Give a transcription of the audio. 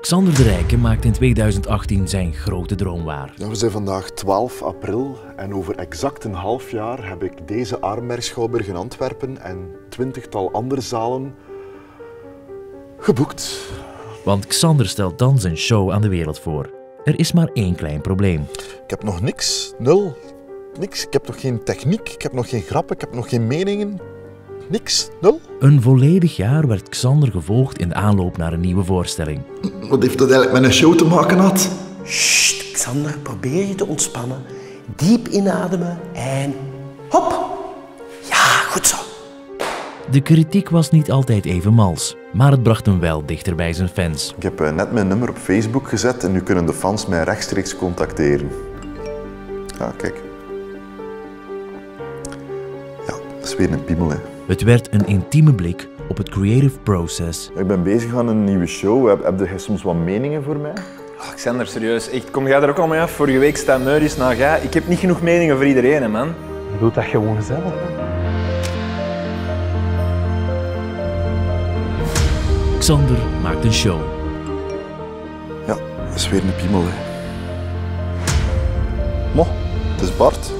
Xander de Rijken maakt in 2018 zijn grote droom waar. We zijn vandaag 12 april en over exact een half jaar heb ik deze Armberg in Antwerpen en twintigtal andere zalen geboekt. Want Xander stelt dan zijn show aan de wereld voor. Er is maar één klein probleem. Ik heb nog niks, nul, niks. Ik heb nog geen techniek, ik heb nog geen grappen, ik heb nog geen meningen. Niks, nul. Een volledig jaar werd Xander gevolgd in de aanloop naar een nieuwe voorstelling. Wat heeft dat eigenlijk met een show te maken had? Sst, Xander, probeer je te ontspannen. Diep inademen en hop. Ja, goed zo. De kritiek was niet altijd even mals, maar het bracht hem wel dichter bij zijn fans. Ik heb eh, net mijn nummer op Facebook gezet en nu kunnen de fans mij rechtstreeks contacteren. Ja, kijk. Ja, dat is weer een piemel, hè. Het werd een intieme blik op het creative process. Ik ben bezig aan een nieuwe show. Heb, heb jij soms wat meningen voor mij? Oh, Xander, serieus. Echt, kom jij er ook al mee af? Vorige week staat Meuris nou ga. Ik heb niet genoeg meningen voor iedereen, hè, man. Doe dat gewoon zelf. Xander maakt een show. Ja, dat is weer een piemel, hè. Mo, het is Bart.